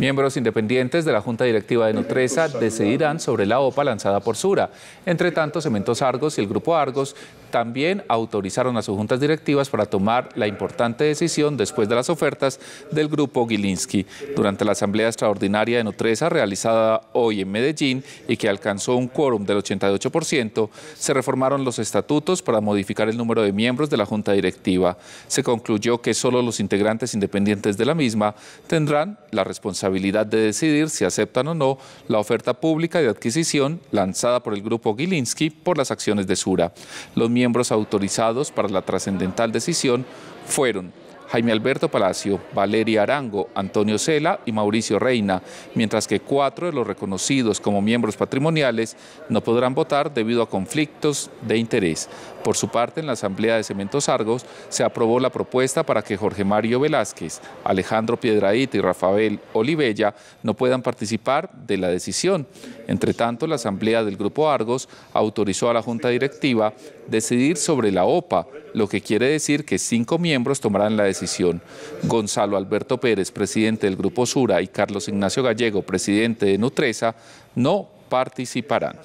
Miembros independientes de la Junta Directiva de Nutresa decidirán sobre la OPA lanzada por Sura. Entre tanto, Cementos Argos y el Grupo Argos también autorizaron a sus juntas directivas para tomar la importante decisión después de las ofertas del Grupo Gilinski. Durante la Asamblea Extraordinaria de Nutresa realizada hoy en Medellín y que alcanzó un quórum del 88%, se reformaron los estatutos para modificar el número de miembros de la Junta Directiva. Se concluyó que solo los integrantes independientes de la misma tendrán la responsabilidad de decidir si aceptan o no la oferta pública de adquisición lanzada por el grupo Gilinski por las acciones de Sura. Los miembros autorizados para la trascendental decisión fueron Jaime Alberto Palacio, Valeria Arango, Antonio Cela y Mauricio Reina, mientras que cuatro de los reconocidos como miembros patrimoniales no podrán votar debido a conflictos de interés. Por su parte, en la Asamblea de Cementos Argos se aprobó la propuesta para que Jorge Mario Velázquez, Alejandro Piedraíta y Rafael Olivella no puedan participar de la decisión. Entre tanto, la Asamblea del Grupo Argos autorizó a la Junta Directiva decidir sobre la OPA, lo que quiere decir que cinco miembros tomarán la Gonzalo Alberto Pérez, presidente del Grupo Sura, y Carlos Ignacio Gallego, presidente de Nutresa, no participarán.